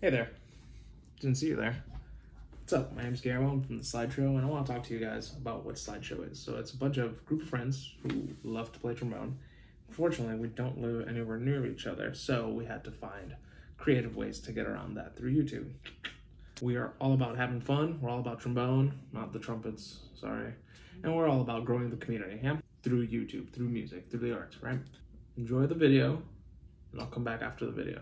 Hey there. Didn't see you there. What's up? My name's Guillermo. I'm from the Slideshow, and I want to talk to you guys about what Slideshow is. So it's a bunch of group of friends who love to play trombone. Unfortunately, we don't live anywhere near each other, so we had to find creative ways to get around that through YouTube. We are all about having fun. We're all about trombone, not the trumpets, sorry. And we're all about growing the community, yeah? Through YouTube, through music, through the arts, right? Enjoy the video, and I'll come back after the video.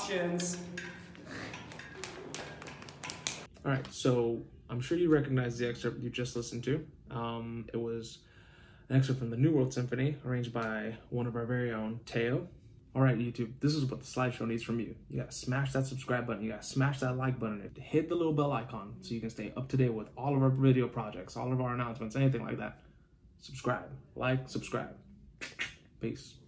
Options. All right, so I'm sure you recognize the excerpt you just listened to. Um, it was an excerpt from the New World Symphony, arranged by one of our very own, Tao. All right, YouTube, this is what the slideshow needs from you. You gotta smash that subscribe button. You gotta smash that like button. Hit the little bell icon so you can stay up to date with all of our video projects, all of our announcements, anything like that. Subscribe, like, subscribe. Peace.